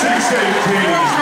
Timeout taken